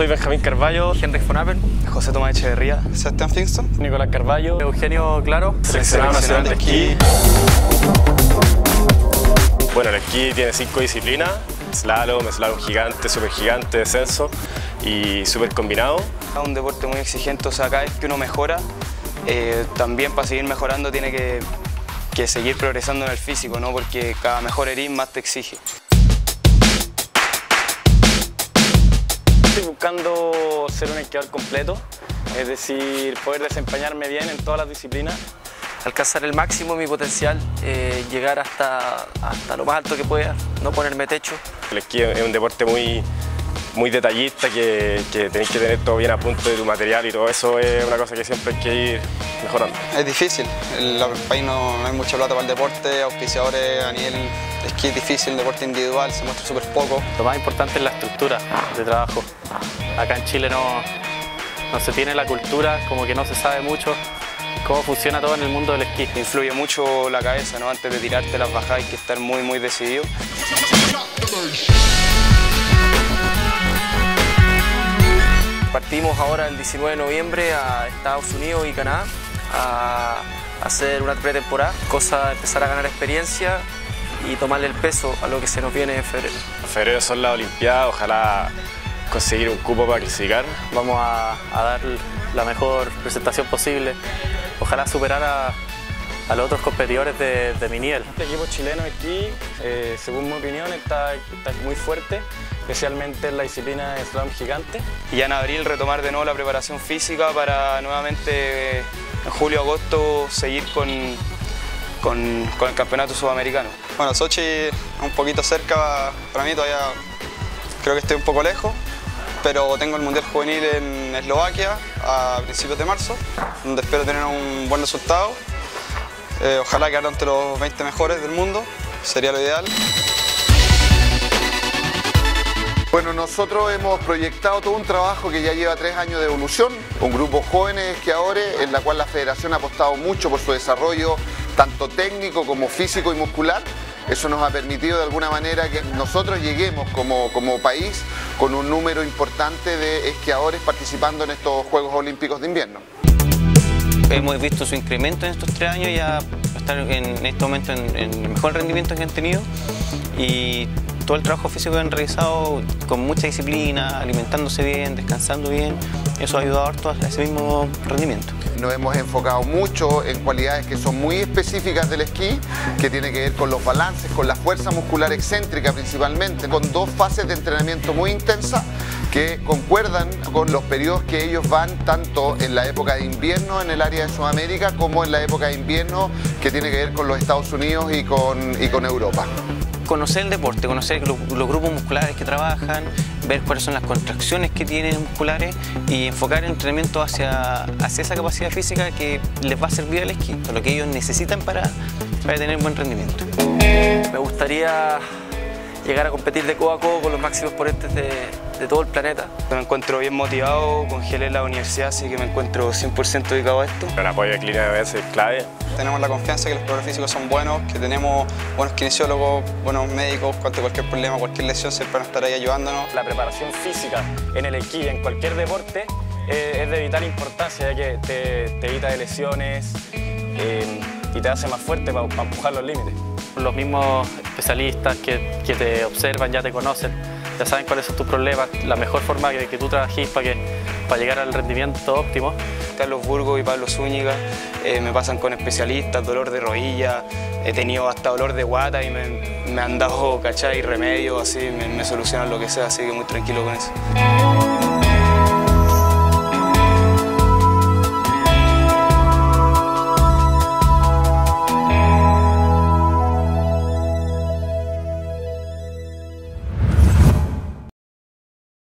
soy Benjamín Carballo, Henrik von Appen, José Tomás Echeverría, Sebastián Fingston, Nicolás Carballo, Eugenio Claro, seleccionado nacional de esquí. Bueno, el esquí tiene cinco disciplinas, slalom, slalom gigante, super gigante, descenso y super combinado. Es un deporte muy exigente, o sea, cada vez que uno mejora, eh, también para seguir mejorando tiene que, que seguir progresando en el físico, ¿no? porque cada mejor eres más te exige. Estoy buscando ser un esquiador completo, es decir, poder desempeñarme bien en todas las disciplinas. alcanzar el máximo de mi potencial, eh, llegar hasta, hasta lo más alto que pueda, no ponerme techo. El esquí es un deporte muy, muy detallista, que, que tenéis que tener todo bien a punto de tu material y todo eso es una cosa que siempre hay que ir mejorando. Es difícil, en el país no, no hay mucha plata para el deporte, auspiciadores a nivel de esquí es difícil, el deporte individual se muestra súper poco. Lo más importante es la estructura de trabajo. Acá en Chile no, no se tiene la cultura, como que no se sabe mucho cómo funciona todo en el mundo del esquí. Influye mucho la cabeza, ¿no? antes de tirarte las bajadas hay que estar muy muy decidido. Partimos ahora el 19 de noviembre a Estados Unidos y Canadá a hacer una pretemporada, cosa de empezar a ganar experiencia y tomarle el peso a lo que se nos viene en febrero. En febrero son las Olimpiadas, ojalá conseguir un cupo para clasificar. Vamos a, a dar la mejor presentación posible, ojalá superar a, a los otros competidores de, de, mi nivel. Este equipo chileno aquí, eh, según mi opinión, está, está, muy fuerte, especialmente en la disciplina de slalom gigante. Y ya en abril retomar de nuevo la preparación física para nuevamente en julio-agosto seguir con, con, el campeonato sudamericano. Bueno, Sochi un poquito cerca, para mí todavía creo que estoy un poco lejos, pero tengo el Mundial Juvenil en Eslovaquia a principios de marzo, donde espero tener un buen resultado. Eh, ojalá quedar entre los 20 mejores del mundo, sería lo ideal. Bueno, nosotros hemos proyectado todo un trabajo que ya lleva tres años de evolución, un grupo jóvenes esquiadores en la cual la federación ha apostado mucho por su desarrollo, tanto técnico como físico y muscular. Eso nos ha permitido de alguna manera que nosotros lleguemos como, como país con un número importante de esquiadores participando en estos Juegos Olímpicos de Invierno. Hemos visto su incremento en estos tres años, ya estar en este momento en, en el mejor rendimiento que han tenido y todo el trabajo físico que han realizado con mucha disciplina, alimentándose bien, descansando bien, eso ha ayudado harto a ese mismo rendimiento. Nos hemos enfocado mucho en cualidades que son muy específicas del esquí, que tiene que ver con los balances, con la fuerza muscular excéntrica principalmente, con dos fases de entrenamiento muy intensas que concuerdan con los periodos que ellos van tanto en la época de invierno en el área de Sudamérica como en la época de invierno que tiene que ver con los Estados Unidos y con, y con Europa conocer el deporte, conocer los, grupos musculares que trabajan, ver cuáles son las contracciones que tienen musculares y enfocar el entrenamiento hacia, hacia esa capacidad física que les va a servir al esquí, lo que ellos necesitan para, para tener buen rendimiento. Me gustaría llegar a competir de codo a codo con los máximos ponentes de, de todo el planeta. Me encuentro bien motivado, congelé la universidad, así que me encuentro 100% dedicado a esto. El apoyo de Clínica BS es clave. Tenemos la confianza que los profesores físicos son buenos, que tenemos buenos kinesiólogos, buenos médicos, ante cualquier problema, cualquier lesión, siempre van a estar ahí ayudándonos. La preparación física en el esquí, en cualquier deporte, eh, es de vital importancia, ya que te, te evita de lesiones eh, y te hace más fuerte para, para empujar los límites. Los mismos especialistas que, que te observan ya te conocen ya saben cuáles son tus problemas, la mejor forma que, tú trabajes para, que, para llegar al rendimiento óptimo. Carlos Burgos y Pablo Zúñiga eh, me pasan con especialistas, dolor de rodilla, he tenido hasta dolor de guata y me, me han dado, ¿cachai? Remedio, así, me, me solucionan lo que sea, así que muy tranquilo con eso.